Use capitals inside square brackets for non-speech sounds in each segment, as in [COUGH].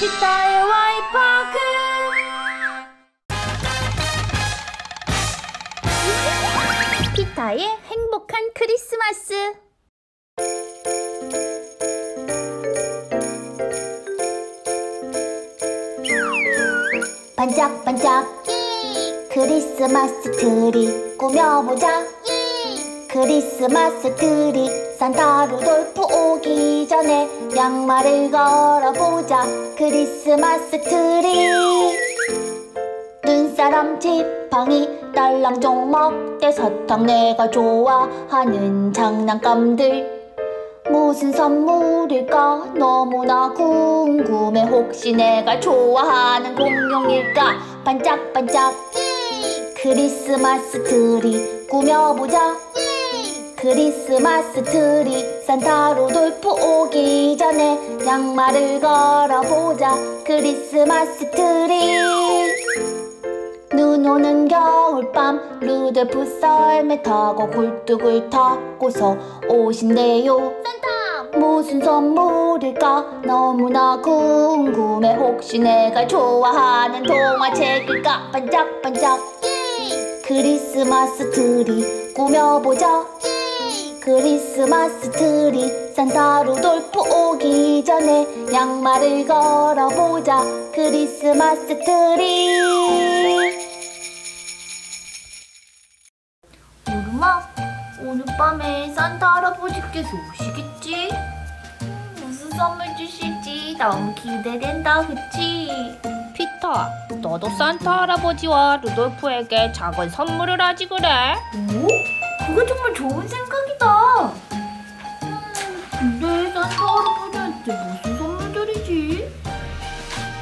피타의 와이파크. 피타의 행복한 크리스마스. 반짝반짝 크리스마스 트리 꾸며보자. 크리스마스 트리 산타 루돌프 오기 전에 양말을 걸어보자. 크리스마스 트리. 눈사람 지팡이 딸랑 종 막대 사탕 내가 좋아하는 장난감들. 무슨 선물일까 너무나 궁금해. 혹시 내가 좋아하는 공룡일까? 반짝반짝. 크리스마스 트리 꾸며보자 크리스마스 트리 산타 루돌프 오기 전에 양말을 걸어보자. 크리스마스 트리. 눈 오는 겨울밤 루돌프 썰매 타고 굴뚝을 타고서 오신대요. 산타! 무슨 선물일까? 너무나 궁금해. 혹시 내가 좋아하는 동화책일까? 반짝반짝. 크리스마스 트리 꾸며보자 크리스마스 트리 산타 루돌프 오기 전에 양말을 걸어보자 크리스마스 트리 얼음아 오늘 밤에 산타 할아버지께서 오시겠지? 음, 무슨 선물 주실지 너무 기대된다 그치? 피터, 너도 산타 할아버지와 루돌프에게 작은 선물을 하지 그래? 오? 그거 정말 좋은 생각이다 음, 근데 산타 할아버지한테 무슨 선물들이지?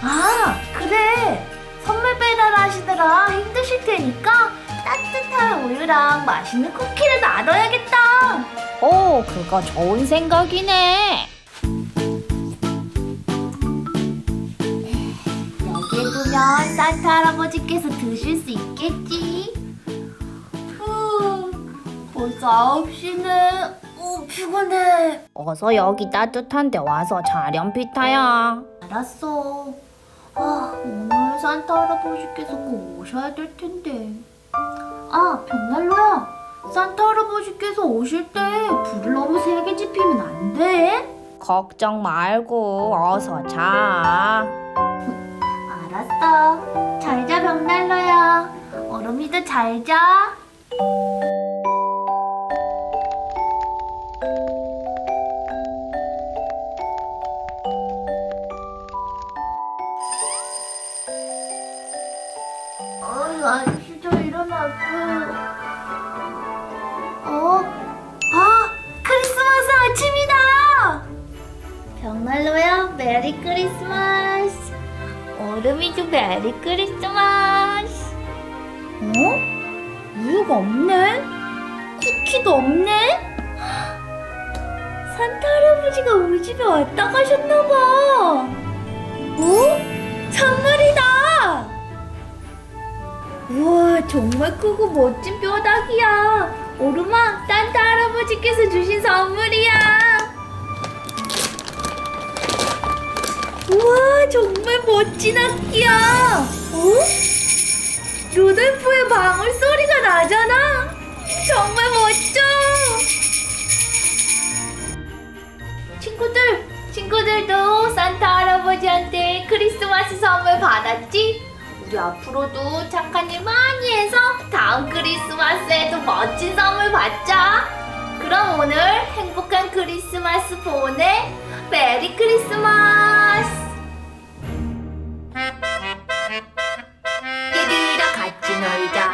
아 그래 선물 배달 하시느라 힘드실 테니까 따뜻한 우유랑 맛있는 쿠키를 나눠야겠다 오, 그거 좋은 생각이네. 여기에 두면 산타 할아버지께서 드실 수 있겠지. 후, 벌써 9시네. 오, 피곤해. 어서 여기 따뜻한 데 와서 자렴 피타야. 알았어. 아, 오늘 산타 할아버지께서 꼭 오셔야 될 텐데. 아, 벽난로야. 산타 할아버지께서 오실 때 불을 너무 세게 지피면 안 돼. 걱정 말고 어서 자. [LAUGHS] 알았어. 잘 자, 벽난로야. 얼음이도 잘 자. 메리 크리스마스. 얼음이도 메리 크리스마스. 어? 우유가 없네? 쿠키도 없네? [GASPS] 산타 할아버지가 우리 집에 왔다 가셨나봐. 어? 선물이다! 우와, 정말 크고 멋진 뼈다귀야. 얼음아, 산타 할아버지께서 주신 선물이야. 정말 멋진 악기야. 어? 루돌프의 방울 소리가 나잖아. 정말 멋져. 친구들 친구들도 산타 할아버지한테 크리스마스 선물 받았지? 우리 앞으로도 착한 일 많이 해서 다음 크리스마스에도 멋진 선물 받자. 그럼 오늘 행복한 크리스마스 보내. 메리 크리스마스 ちのい